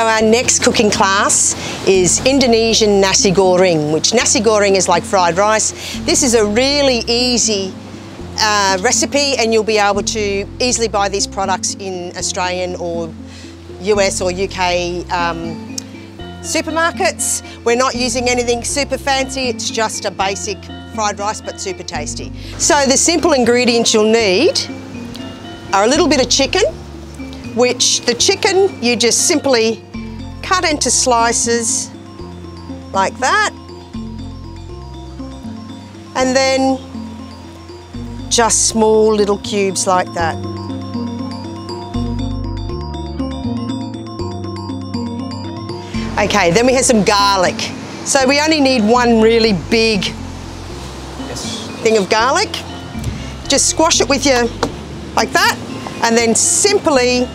So our next cooking class is Indonesian nasi goreng, which nasi goreng is like fried rice. This is a really easy uh, recipe and you'll be able to easily buy these products in Australian or US or UK um, supermarkets. We're not using anything super fancy, it's just a basic fried rice but super tasty. So the simple ingredients you'll need are a little bit of chicken, which the chicken you just simply cut into slices like that. And then just small little cubes like that. Okay, then we have some garlic. So we only need one really big Yes. thing of garlic. Just squash it with your, like that, and then simply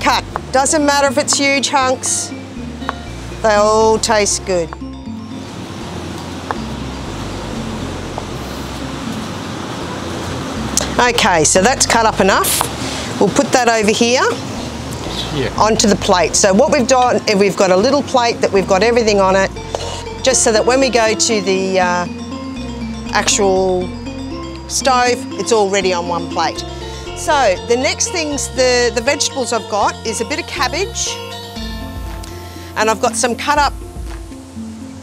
cut. Doesn't matter if it's huge hunks, they all taste good. Okay, so that's cut up enough. We'll put that over here Here. onto the plate. So what we've done, is we've got a little plate that we've got everything on it, just so that when we go to the uh, actual stove, it's all ready on one plate. So the next things, the, the vegetables I've got is a bit of cabbage, and I've got some cut up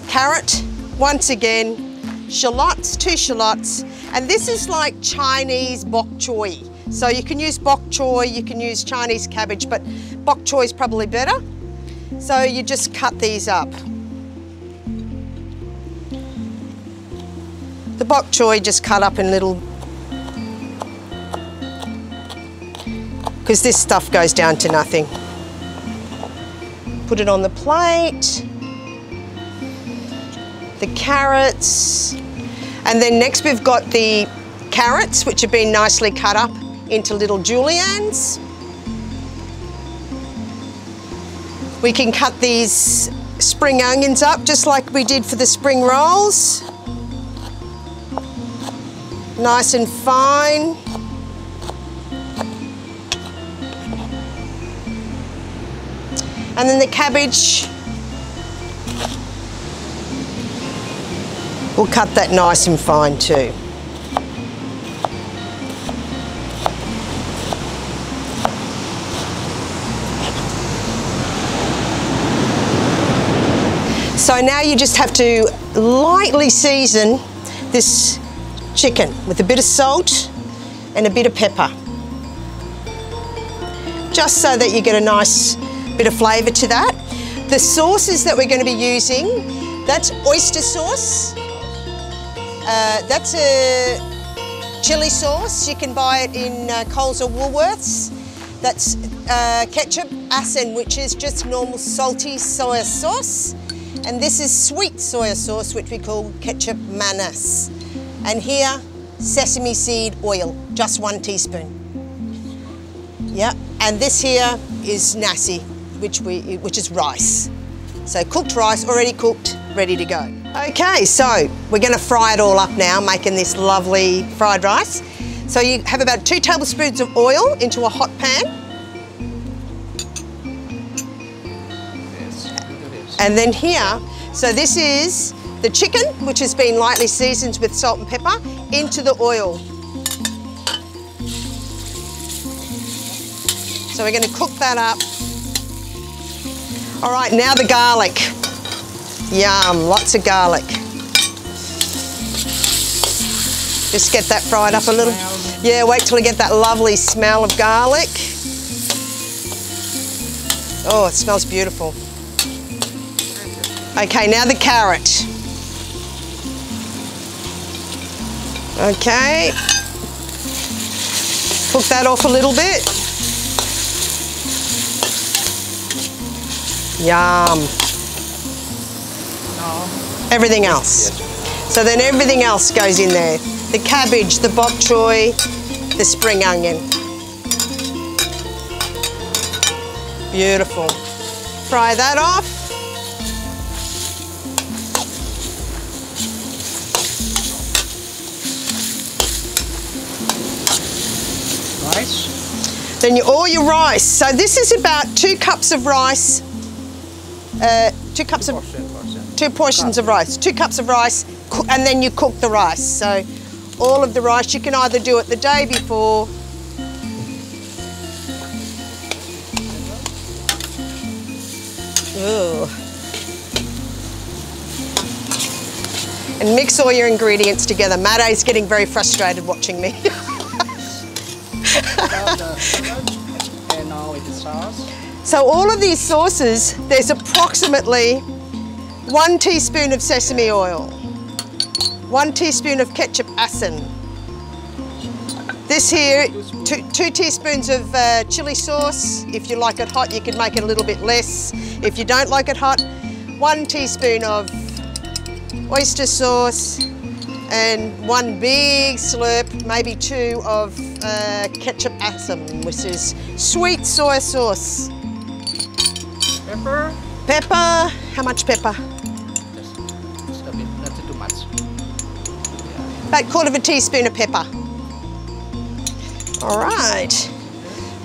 carrot, once again, shallots, two shallots, and this is like Chinese bok choy. So you can use bok choy, you can use Chinese cabbage, but bok choy is probably better. So you just cut these up. The bok choy just cut up in little, because this stuff goes down to nothing. Put it on the plate. The carrots. And then next we've got the carrots, which have been nicely cut up into little juliennes. We can cut these spring onions up just like we did for the spring rolls. Nice and fine. And then the cabbage, we'll cut that nice and fine too. So now you just have to lightly season this chicken with a bit of salt and a bit of pepper. Just so that you get a nice bit of flavour to that. The sauces that we're going to be using, that's oyster sauce. Uh, that's a chili sauce. You can buy it in uh, Coles or Woolworths. That's uh, kecap asin, which is just normal salty soya sauce. And this is sweet soya sauce, which we call kecap manis. And here, sesame seed oil, just one teaspoon. Yeah, and this here is nasi, which we which is rice. So cooked rice, already cooked, ready to go. Okay, so we're going to fry it all up now, making this lovely fried rice. So you have about two tablespoons of oil into a hot pan, and then here, so this is the chicken, which has been lightly seasoned with salt and pepper, into the oil. So we're going to cook that up. All right, now the garlic. Yum, lots of garlic. Just get that fried up a little. Yeah, wait till I get that lovely smell of garlic. Oh, it smells beautiful. Okay, now the carrot. Okay. Cook that off a little bit. Yum. Everything else. So then everything else goes in there. The cabbage, the bok choy, the spring onion. Beautiful. Fry that off. Rice. Then you, all your rice. So this is about two cups of rice. Uh, two cups of Portion, portion. two portions of rice, two cups of rice, and then you cook the rice. So all of the rice, you can either do it the day before. Ooh. And mix all your ingredients together. Maddie's getting very frustrated watching me. And now with the sauce. So all of these sauces, there's approximately one teaspoon of sesame oil, one teaspoon of kecap asin. This here, two, two teaspoons of uh, chili sauce. If you like it hot, you can make it a little bit less. If you don't like it hot, one teaspoon of oyster sauce and one big slurp, maybe two of uh, kecap asin, which is sweet soy sauce. Pepper. Pepper, how much pepper? Just, just a bit, not too much. About quarter of a teaspoon of pepper. All right,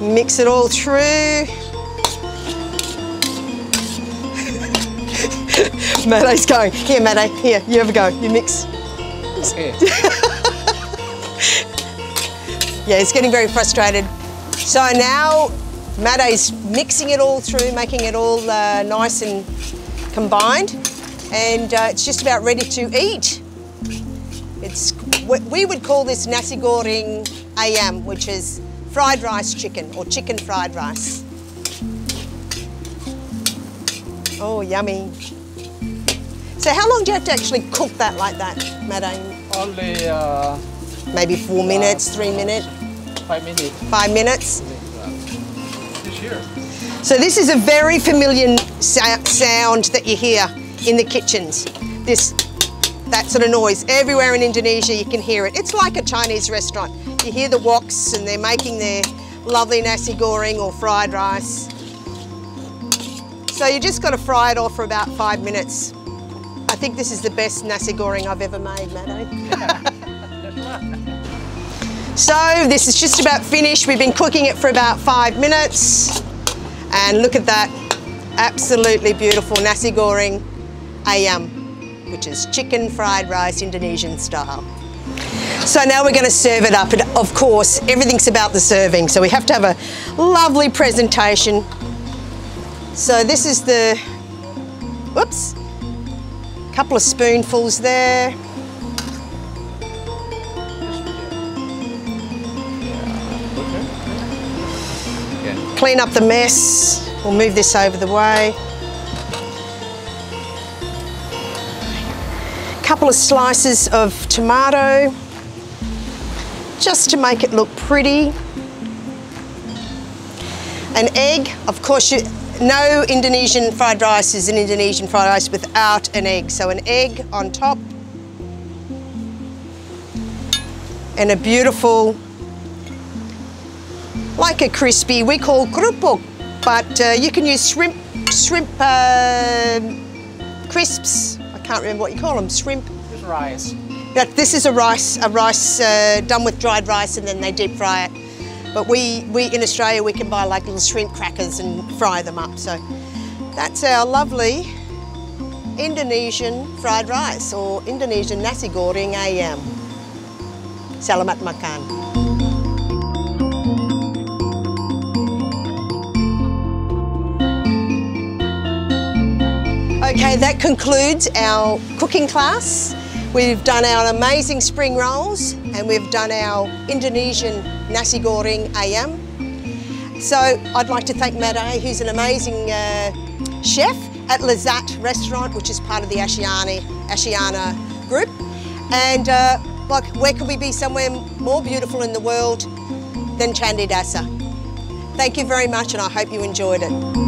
mix it all through. Maddie's going, here Maddie, here, you have a go, you mix. Okay. Yeah, he's getting very frustrated. So now Maddie's mixing it all through, making it all uh, nice and combined. And uh, it's just about ready to eat. It's, we- we would call this nasi goreng ayam, which is fried rice chicken or chicken fried rice. Oh, yummy. So how long do you have to actually cook that like that, Maddie? Only uh, Maybe four minutes, three minutes, five minutes. five minutes? So this is a very familiar sound that you hear in the kitchens. This, that sort of noise. Everywhere in Indonesia you can hear it. It's like a Chinese restaurant. You hear the woks and they're making their lovely nasi goreng or fried rice. So you just got to fry it off for about five minutes. I think this is the best nasi goreng I've ever made, Maddo. So this is just about finished. We've been cooking it for about five minutes. And look at that, absolutely beautiful nasi goreng ayam, which is chicken fried rice Indonesian style. So now we're going to serve it up. And of course, everything's about the serving. So we have to have a lovely presentation. So this is the, whoops, couple of spoonfuls there. Clean up the mess. We'll move this over the way. Couple of slices of tomato, just to make it look pretty. An egg, of course, you, no Indonesian fried rice is an Indonesian fried rice without an egg. So an egg on top. And a beautiful like a crispy, we call krupuk, but uh, you can use shrimp, shrimp uh, crisps. I can't remember what you call them, shrimp. Rice. That this is a rice, a rice uh, done with dried rice, and then they deep fry it. But we, we in Australia we can buy like little shrimp crackers and fry them up. So that's our lovely Indonesian fried rice or Indonesian nasi goreng ayam. Selamat makan. That concludes our cooking class. We've done our amazing spring rolls and we've done our Indonesian nasi goreng ayam. So I'd like to thank Madai, who's an amazing uh, chef at Lazat restaurant, which is part of the Ashiani, Ashyana group. And uh, like, where could we be somewhere more beautiful in the world than Candidasa? Thank you very much and I hope you enjoyed it.